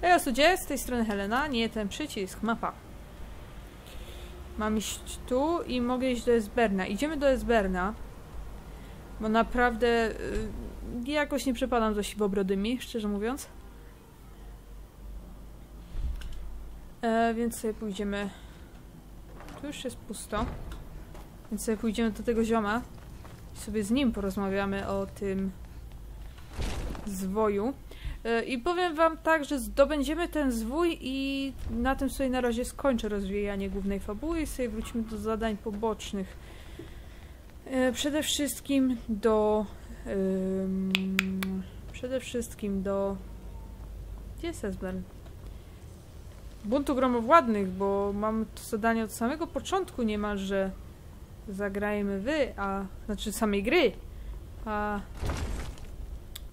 Hej osudzie, z tej strony Helena, nie ten przycisk, mapa. Mam iść tu i mogę iść do Esberna. Idziemy do Esberna, bo naprawdę y, jakoś nie przepadam za siwobrodymi, szczerze mówiąc. E, więc sobie pójdziemy... Tu już jest pusto. Więc sobie pójdziemy do tego zioma i sobie z nim porozmawiamy o tym zwoju. E, I powiem wam tak, że zdobędziemy ten zwój i na tym sobie na razie skończę rozwijanie głównej fabuły i sobie wrócimy do zadań pobocznych. E, Przede wszystkim do... ym, przede wszystkim do... Gdzie jest Esbern? Buntu gromowładnych, bo mam to zadanie od samego początku niemalże. Zagrajmy wy, a... Znaczy samej gry. A...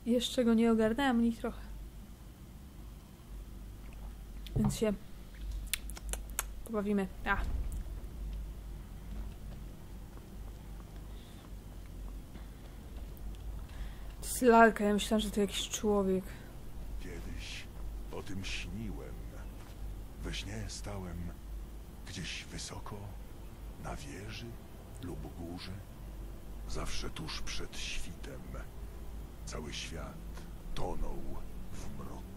Jeszcze go nie ogarnęłam ani trochę. Więc się pobawimy. A. To jest lalka, ja myślałam, że to jakiś człowiek. Kiedyś o tym śniłem. We śnie stałem gdzieś wysoko, na wieży lub górze, zawsze tuż przed świtem. Cały świat tonął w mroku.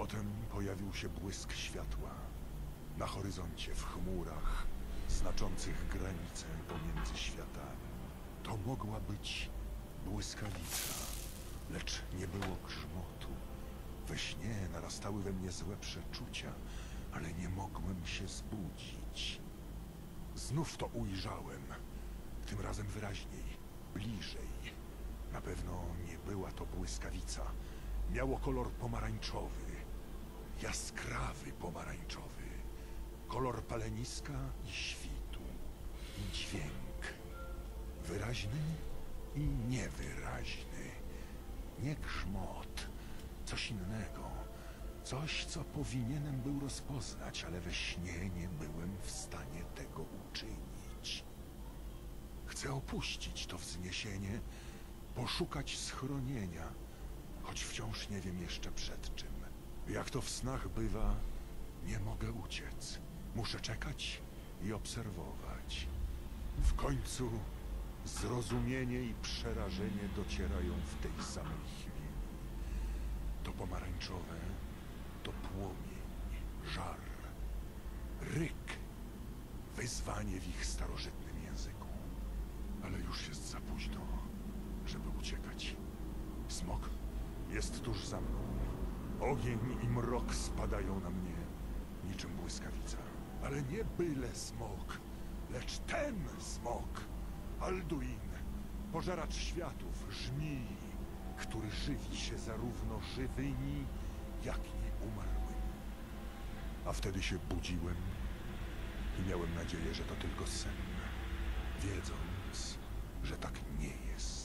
Potem pojawił się błysk światła na horyzoncie w chmurach znaczących granice pomiędzy światami. To mogła być błyskawica, lecz nie było grzmotu. We śnie narastały we mnie złe przeczucia, ale nie mogłem się zbudzić. Znów to ujrzałem, tym razem wyraźniej, bliżej. Na pewno nie była to błyskawica. Miało kolor pomarańczowy, jaskrawy pomarańczowy. Kolor paleniska i świtu. I dźwięk. Wyraźny i niewyraźny. Nie grzmot, coś innego. Coś, co powinienem był rozpoznać, ale we śnie nie byłem w stanie tego uczynić. Chcę opuścić to wzniesienie, poszukać schronienia, choć wciąż nie wiem jeszcze przed czym. Jak to w snach bywa, nie mogę uciec. Muszę czekać i obserwować. W końcu zrozumienie i przerażenie docierają w tej samej chwili. To pomarańczowe, to płomień, żar, ryk, wyzwanie w ich starożytnym języku. Ale już jest za późno, żeby uciekać. Smok jest tuż za mną. Ogień i mrok spadają na mnie, niczym błyskawica. Ale nie byle smok, lecz ten smok. Alduin, pożeracz światów, żmii, który żywi się zarówno żywymi, jak i umarłymi. A wtedy się budziłem i miałem nadzieję, że to tylko sen, wiedząc, że tak nie jest.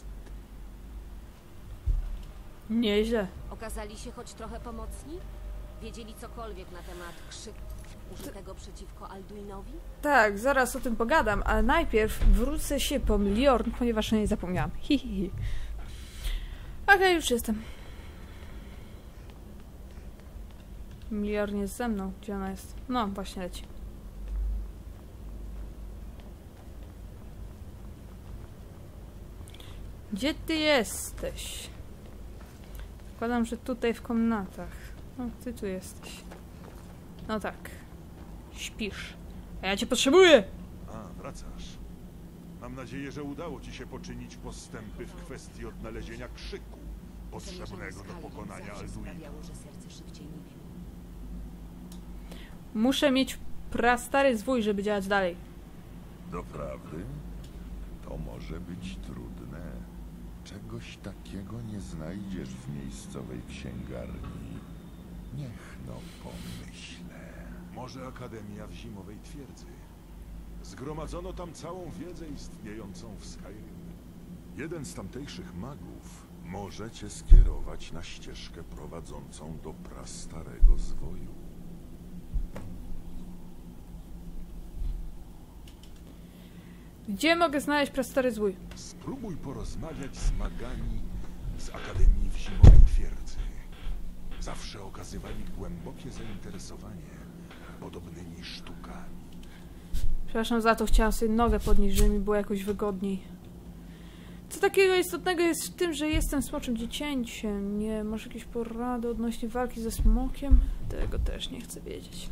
Nieźle. Okazali się choć trochę pomocni? Wiedzieli cokolwiek na temat krzyku użytego przeciwko Alduinowi? Tak, zaraz o tym pogadam, ale najpierw wrócę się po Mliorn, ponieważ o niej zapomniałam. Hi, hi, hi. Okej, już jestem. Mliorn jest ze mną. Gdzie ona jest? No, właśnie leci. Gdzie ty jesteś? Zakładam, że tutaj w komnatach. No, ty tu jesteś. No tak. Śpisz. A ja cię potrzebuję! A, wracasz. Mam nadzieję, że udało ci się poczynić postępy w kwestii odnalezienia krzyku potrzebnego do pokonania Alduina. sprawiało, że serce szybciej nie biło. Muszę mieć prastary zwój, żeby działać dalej. Doprawdy? To może być trudne. Czegoś takiego nie znajdziesz w miejscowej księgarni. Niech no pomyślę. Może Akademia w Zimowej Twierdzy. Zgromadzono tam całą wiedzę istniejącą w Skyrim. Jeden z tamtejszych magów może cię skierować na ścieżkę prowadzącą do prastarego zwoju. Gdzie mogę znaleźć prastary zwój? Spróbuj porozmawiać z magami z Akademii w Zimowej Twierdzy. zawsze okazywali głębokie zainteresowanie podobnymi sztukami. Przepraszam za to, chciałam sobie nogę podnieść, żeby mi było jakoś wygodniej. Co takiego istotnego jest w tym, że jestem smoczym dziecięciem? Nie, masz jakieś porady odnośnie walki ze smokiem? Tego też nie chcę wiedzieć.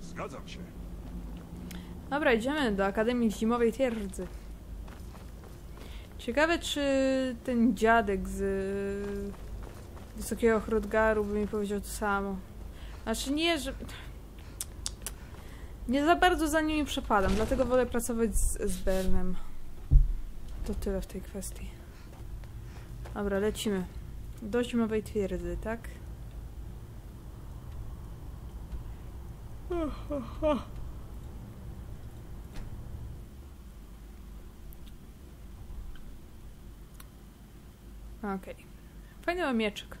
Zgadzam się. Dobra, idziemy do Akademii Zimowej Twierdzy. Ciekawe, czy ten dziadek z Wysokiego Hrodgaru by mi powiedział to samo. Znaczy nie, że... Nie za bardzo za nimi przepadam, dlatego wolę pracować z, z Bernem. To tyle w tej kwestii. Dobra, lecimy. Do Zimowej Twierdzy, tak? Okej. Fajny mam mieczyk.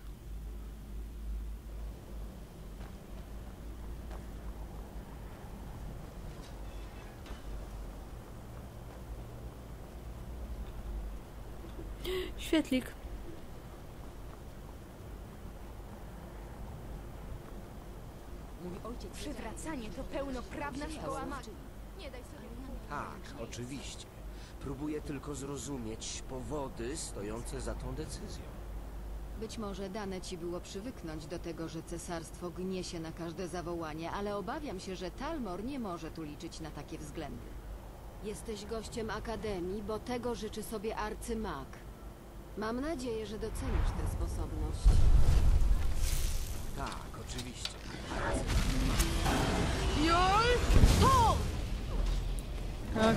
Świetlik. Mój ojciec Przywracanie to pełnoprawna szkoła magii. Nie daj sobie Tak, oczywiście. Próbuję tylko zrozumieć powody stojące za tą decyzją. Być może dane ci było przywyknąć do tego, że cesarstwo gnie się na każde zawołanie, ale obawiam się, że Talmor nie może tu liczyć na takie względy. Jesteś gościem Akademii, bo tego życzy sobie arcymag. Mam nadzieję, że docenisz tę sposobność. Tak, oczywiście.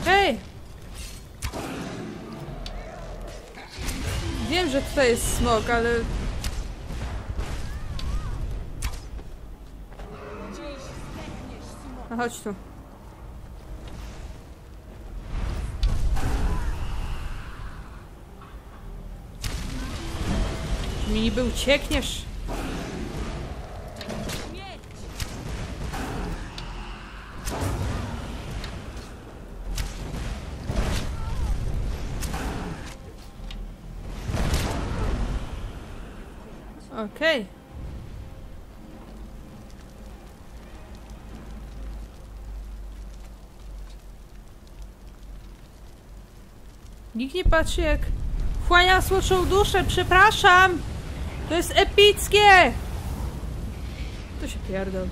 Okej. Wiem, że tutaj jest smok, ale... No chodź tu. Mi niby uciekniesz? Okej. Nikt nie patrzy jak wchłania słoczą duszę, przepraszam! To jest epickie! To się pierdol.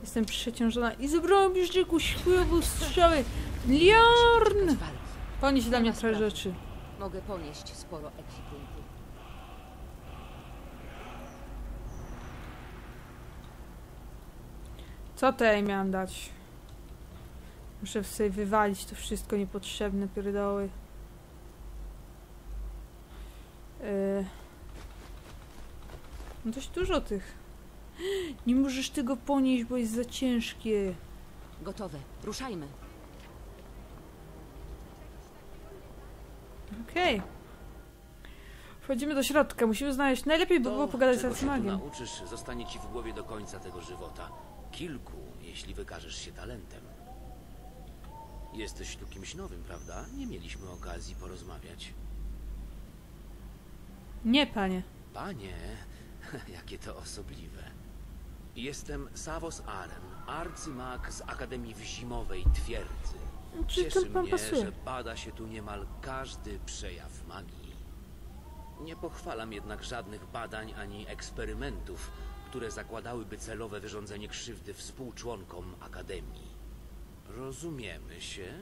Jestem przeciążona i zebrałam już jakąś chujową strzały. Liorn! walki. Ponieś dla mnie trochę rzeczy. Mogę ponieść sporo ekwipunku. Co to ja miałam dać? Muszę sobie wywalić to wszystko niepotrzebne pierdoły. Yy. No dość dużo tych. Nie możesz tego ponieść, bo jest za ciężkie. Gotowe. Ruszajmy. Okej. Wchodzimy do środka. Musimy znaleźć. Najlepiej by było pogadać z arcymagiem. nauczysz, zostanie ci w głowie do końca tego żywota. Kilku, jeśli wykażesz się talentem. Jesteś tu kimś nowym, prawda? Nie mieliśmy okazji porozmawiać. Nie, panie. Panie, jakie to osobliwe. Jestem Savos Aren, arcymag z Akademii w Zimowej Twierdzy. Czy Cieszy to pan mnie, pasuje? że bada się tu niemal każdy przejaw magii. Nie pochwalam jednak żadnych badań ani eksperymentów, które zakładałyby celowe wyrządzenie krzywdy współczłonkom Akademii. Rozumiemy się?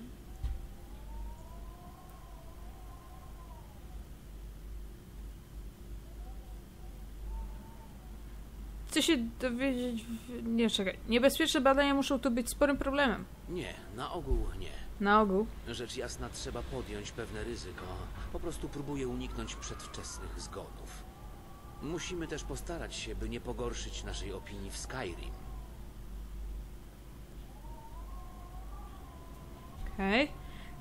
Chcę się dowiedzieć... w- Nie, czekaj. Niebezpieczne badania muszą tu być sporym problemem. Nie, na ogół nie. Na ogół. Rzecz jasna, trzeba podjąć pewne ryzyko. Po prostu próbuję uniknąć przedwczesnych zgonów. Musimy też postarać się, by nie pogorszyć naszej opinii w Skyrim. Okej.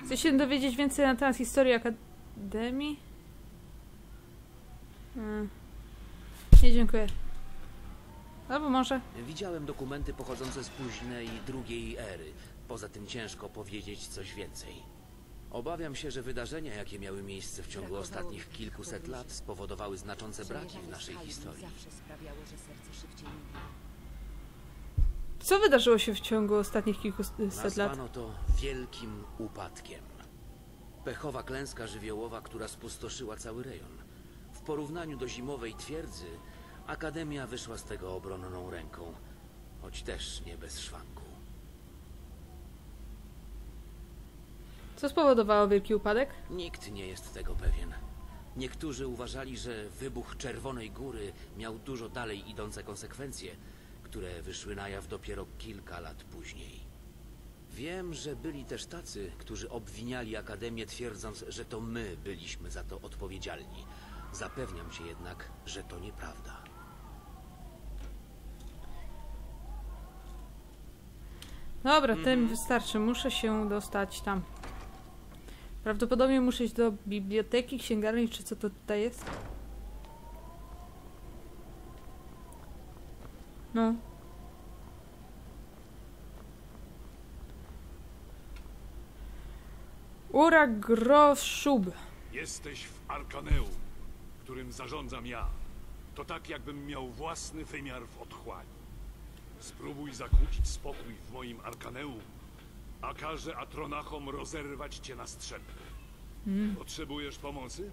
Chcę się dowiedzieć więcej na temat historii Akademii? Hmm. Nie, dziękuję. Albo może. Widziałem dokumenty pochodzące z późnej drugiej ery. Poza tym ciężko powiedzieć coś więcej. Obawiam się, że wydarzenia, jakie miały miejsce w ciągu ostatnich kilkuset lat, spowodowały znaczące braki w naszej historii. zawsze sprawiało, że serce szybciej biło. Co wydarzyło się w ciągu ostatnich kilkuset lat? Nazwano to wielkim upadkiem. Pechowa klęska żywiołowa, która spustoszyła cały rejon. W porównaniu do zimowej twierdzy, Akademia wyszła z tego obronną ręką, choć też nie bez szwanku. Co spowodowało wielki upadek? Nikt nie jest tego pewien. Niektórzy uważali, że wybuch Czerwonej Góry miał dużo dalej idące konsekwencje, które wyszły na jaw dopiero kilka lat później. Wiem, że byli też tacy, którzy obwiniali Akademię, twierdząc, że to my byliśmy za to odpowiedzialni. Zapewniam cię jednak, że to nieprawda. Dobra, tym wystarczy. Muszę się dostać tam. Prawdopodobnie muszę iść do biblioteki, księgarni, czy co to tutaj jest? No. Ura Groszub. Jesteś w Arkaneum, którym zarządzam ja. To tak, jakbym miał własny wymiar w otchłani. Spróbuj zakłócić spokój w moim Arkaneum, a każę Atronachom rozerwać cię na strzępy. Potrzebujesz pomocy?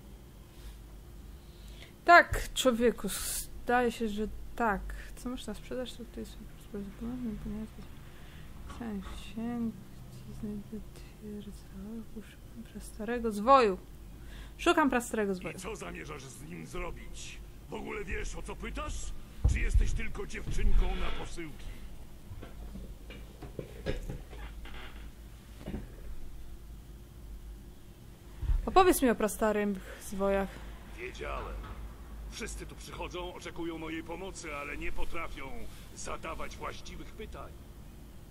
Tak, człowieku, zdaje się, że tak. Co masz na sprzedaż? To tutaj jest księg, znajdę twierdza, szukam prastarego zwoju. Szukam prastarego zwoju. I co zamierzasz z nim zrobić? W ogóle wiesz, o co pytasz? Czy jesteś tylko dziewczynką na posyłki? Opowiedz mi o prastarym zwojach. Wiedziałem. Wszyscy tu przychodzą, oczekują mojej pomocy, ale nie potrafią zadawać właściwych pytań.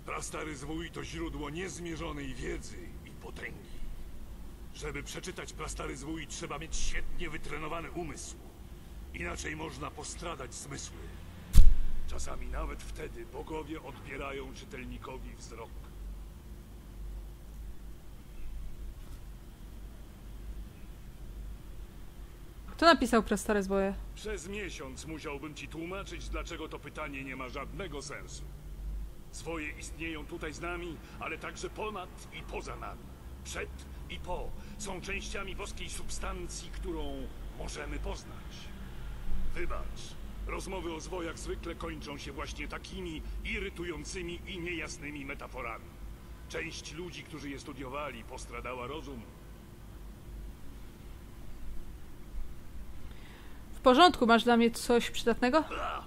Prastary zwój to źródło niezmierzonej wiedzy i potęgi. Żeby przeczytać prastary zwój, trzeba mieć świetnie wytrenowany umysł. Inaczej można postradać zmysły. Czasami nawet wtedy bogowie odbierają czytelnikowi wzrok. Kto napisał prastare zwoje? Przez miesiąc musiałbym ci tłumaczyć, dlaczego to pytanie nie ma żadnego sensu. Swoje istnieją tutaj z nami, ale także ponad i poza nami. Przed i po są częściami boskiej substancji, którą możemy poznać. Wybacz, rozmowy o zwojach zwykle kończą się właśnie takimi irytującymi i niejasnymi metaforami. Część ludzi, którzy je studiowali, postradała rozum. W porządku, masz dla mnie coś przydatnego? Bla!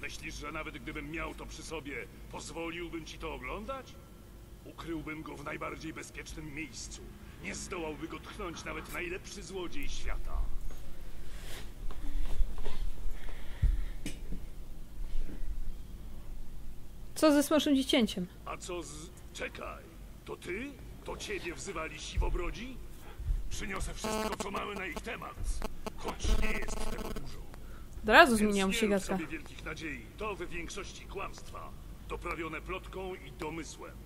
Myślisz, że nawet gdybym miał to przy sobie, pozwoliłbym ci to oglądać? Ukryłbym go w najbardziej bezpiecznym miejscu. Nie zdołałby go tchnąć nawet najlepszy złodziej świata. Co ze smoczym dziecięciem? A co z... Czekaj, to ty? To ciebie wzywali siwobrodzi? Przyniosę wszystko, co mamy na ich temat. Choć nie jest tego dużo. Od razu zmieniam się gadka. sobie wielkich nadziei. To we większości kłamstwa. Doprawione plotką i domysłem.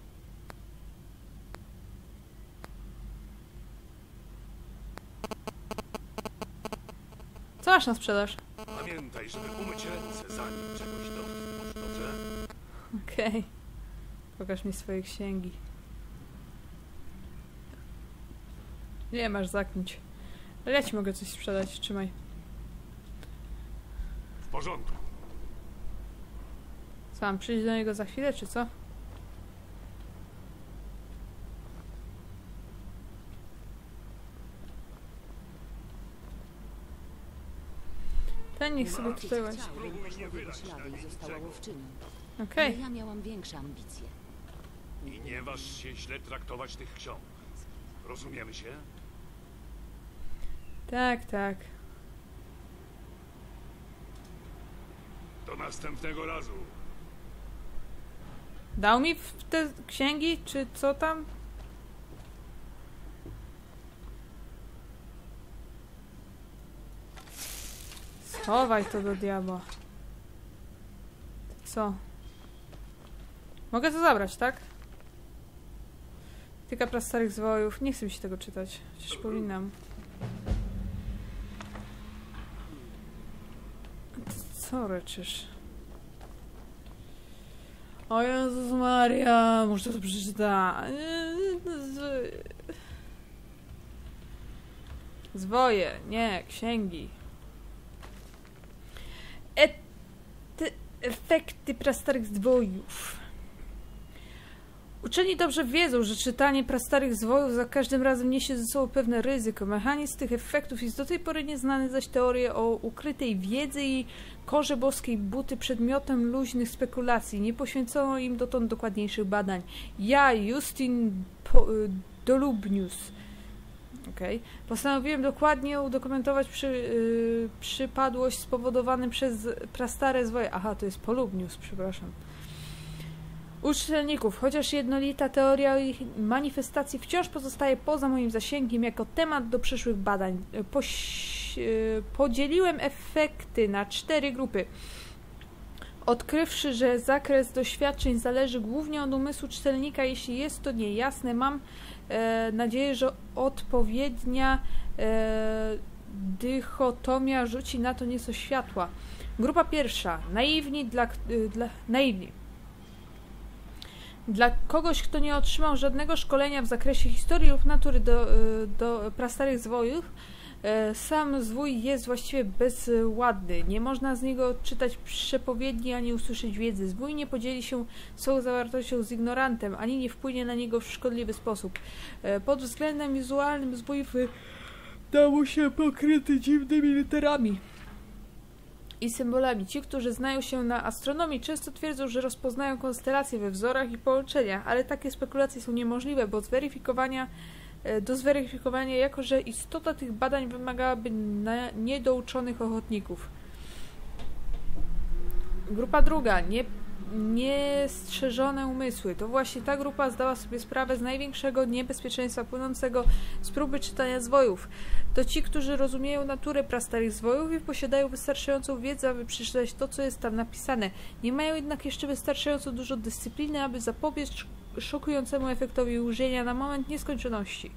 Co masz na sprzedaż? Pamiętaj, żeby umyć ręce, zanim czegoś dotkniesz? Okej. Pokaż mi swoje księgi. Nie masz zaknąć. Ale ja ci mogę coś sprzedać, trzymaj. W porządku. Co, mam przyjść do niego za chwilę, czy co? Niech sobie tutaj łazi. Okej. Ja miałam większe ambicje. I nie waż się źle traktować tych ksiąg. Rozumiemy się? Tak, tak. Do następnego razu. Dał mi w te księgi, czy co tam? Schowaj to do diabła. Co? Mogę to zabrać, tak? Praktyka prastarych zwojów. Nie chcę mi się tego czytać. Chociaż powinnam. Co ryczysz? O Jezus Maria, muszę to przeczytać. Zwoje, nie, księgi. Efekty prastarych zwojów. Uczeni dobrze wiedzą, że czytanie prastarych zwojów za każdym razem niesie ze sobą pewne ryzyko. Mechanizm tych efektów jest do tej pory nieznany, zaś teorie o ukrytej wiedzy i korze boskiej buty przedmiotem luźnych spekulacji. Nie poświęcono im dotąd dokładniejszych badań. Ja, Justin po, y, Dolubnius, okay, postanowiłem dokładnie udokumentować przy, yy, przypadłość spowodowaną przez prastare zwoje. Aha, to jest Polubnius, przepraszam. U czytelników, chociaż jednolita teoria ich manifestacji wciąż pozostaje poza moim zasięgiem jako temat do przyszłych badań. Poś, yy, podzieliłem efekty na cztery grupy. Odkrywszy, że zakres doświadczeń zależy głównie od umysłu czytelnika, jeśli jest to niejasne, mam nadzieję, że odpowiednia e, dychotomia rzuci na to nieco światła. Grupa pierwsza. Naiwni dla, y, dla naiwni. Dla kogoś, kto nie otrzymał żadnego szkolenia w zakresie historii lub natury do, y, do prastarych zwojów, e, sam zwój jest właściwie bezładny. Nie można z niego czytać przepowiedni ani usłyszeć wiedzy. Zwój nie podzieli się swoją zawartością z ignorantem, ani nie wpłynie na niego w szkodliwy sposób. E, Pod względem wizualnym zwój dał mu się pokryty dziwnymi literami i symbolami. Ci, którzy znają się na astronomii, często twierdzą, że rozpoznają konstelacje we wzorach i połączeniach, ale takie spekulacje są niemożliwe, bo zweryfikowania, e, do zweryfikowania, jako że istota tych badań wymagałaby niedouczonych ochotników. Grupa druga, nie, niestrzeżone umysły. To właśnie ta grupa zdała sobie sprawę z największego niebezpieczeństwa płynącego z próby czytania zwojów. To ci, którzy rozumieją naturę prastarych zwojów i posiadają wystarczającą wiedzę, aby przeczytać to, co jest tam napisane. Nie mają jednak jeszcze wystarczająco dużo dyscypliny, aby zapobiec szokującemu efektowi użycia na moment nieskończoności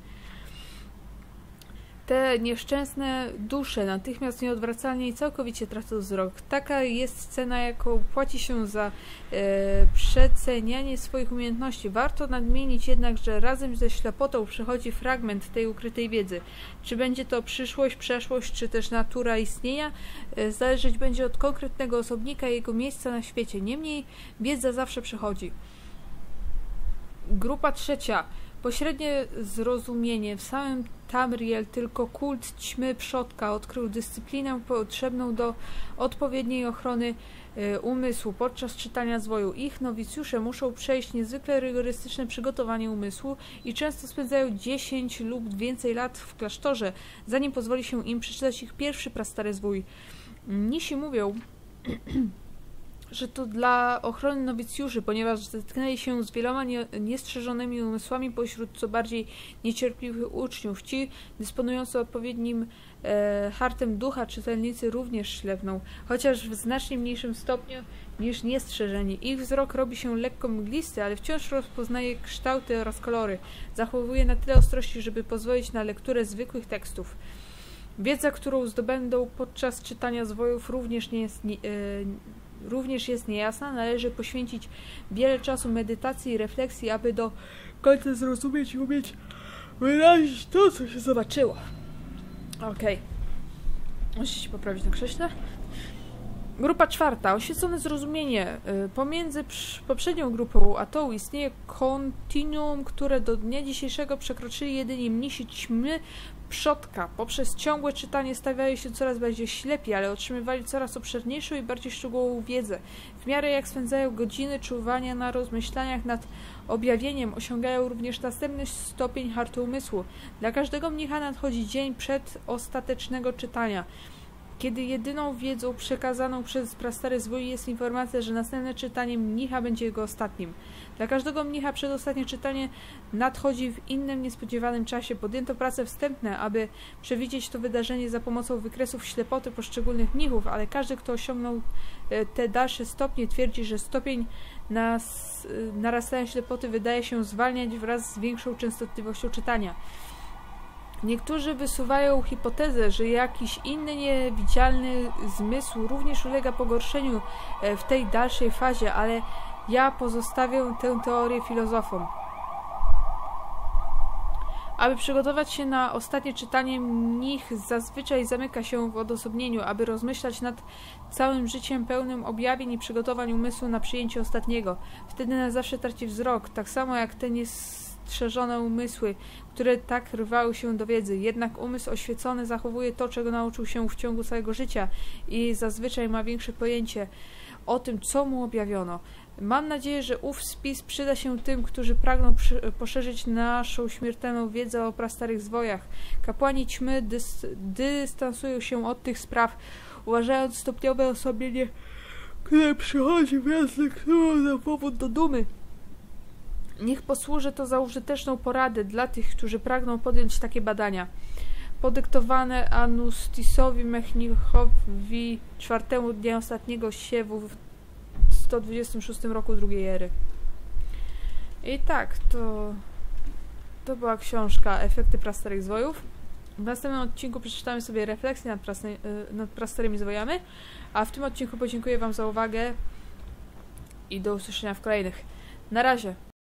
te nieszczęsne dusze natychmiast nieodwracalnie i całkowicie tracą wzrok. Taka jest cena, jaką płaci się za e, przecenianie swoich umiejętności. Warto nadmienić jednak, że razem ze ślepotą przychodzi fragment tej ukrytej wiedzy. Czy będzie to przyszłość, przeszłość, czy też natura istnienia, e, zależeć będzie od konkretnego osobnika i jego miejsca na świecie. Niemniej wiedza zawsze przychodzi. Grupa trzecia. Pośrednie zrozumienie w samym Tamriel tylko kult ćmy przodka odkrył dyscyplinę potrzebną do odpowiedniej ochrony y, umysłu podczas czytania zwoju. Ich nowicjusze muszą przejść niezwykle rygorystyczne przygotowanie umysłu i często spędzają 10 lub więcej lat w klasztorze, zanim pozwoli się im przeczytać ich pierwszy prastary zwój. Nisi mówią, że to dla ochrony nowicjuszy, ponieważ zetknęli się z wieloma nie, niestrzeżonymi umysłami pośród co bardziej niecierpliwych uczniów. Ci dysponujący odpowiednim e, hartem ducha czytelnicy również ślewną, chociaż w znacznie mniejszym stopniu niż niestrzeżeni. Ich wzrok robi się lekko mglisty, ale wciąż rozpoznaje kształty oraz kolory. Zachowuje na tyle ostrości, żeby pozwolić na lekturę zwykłych tekstów. Wiedza, którą zdobędą podczas czytania zwojów również nie jest nie, e, również jest niejasna, należy poświęcić wiele czasu medytacji i refleksji, aby do końca zrozumieć i umieć wyrazić to, co się zobaczyło. Okej. Okay. Się poprawić na krześle. Grupa czwarta. Oświecone zrozumienie. Y, pomiędzy poprzednią grupą a tą istnieje kontinuum, które do dnia dzisiejszego przekroczyli jedynie mnisi ćmy przodka. Poprzez ciągłe czytanie stawiali się coraz bardziej ślepi, ale otrzymywali coraz obszerniejszą i bardziej szczegółową wiedzę. W miarę jak spędzają godziny czuwania na rozmyślaniach nad objawieniem, osiągają również następny stopień hartu umysłu. Dla każdego mnicha nadchodzi dzień przed ostatecznego czytania. Kiedy jedyną wiedzą przekazaną przez prastary zwój jest informacja, że następne czytanie mnicha będzie jego ostatnim. Dla każdego mnicha przedostatnie czytanie nadchodzi w innym, niespodziewanym czasie. Podjęto prace wstępne, aby przewidzieć to wydarzenie za pomocą wykresów ślepoty poszczególnych mnichów, ale każdy, kto osiągnął e, te dalsze stopnie, twierdzi, że stopień nas, e, narastania ślepoty wydaje się zwalniać wraz z większą częstotliwością czytania. Niektórzy wysuwają hipotezę, że jakiś inny niewidzialny zmysł również ulega pogorszeniu e, w tej dalszej fazie, ale ja pozostawię tę teorię filozofom. Aby przygotować się na ostatnie czytanie, mnich zazwyczaj zamyka się w odosobnieniu, aby rozmyślać nad całym życiem pełnym objawień i przygotowań umysłu na przyjęcie ostatniego. Wtedy na zawsze traci wzrok, tak samo jak te niestrzeżone umysły, które tak rwały się do wiedzy. Jednak umysł oświecony zachowuje to, czego nauczył się w ciągu całego życia i zazwyczaj ma większe pojęcie o tym, co mu objawiono. Mam nadzieję, że ów spis przyda się tym, którzy pragną poszerzyć naszą śmiertelną wiedzę o prastarych zwojach. Kapłani ćmy dys- dystansują się od tych spraw, uważając stopniowe osłabienie, które przychodzi wraz z lekturą na powód do dumy. Niech posłuży to za użyteczną poradę dla tych, którzy pragną podjąć takie badania. Podyktowane Anustisowi Mechnichowi czwartemu dnia ostatniego siewu w 126 roku drugiej ery. I tak, to to była książka Efekty prastarych zwojów. W następnym odcinku przeczytamy sobie refleksję nad, prasny, nad prastarymi zwojami, a w tym odcinku podziękuję Wam za uwagę i do usłyszenia w kolejnych. Na razie!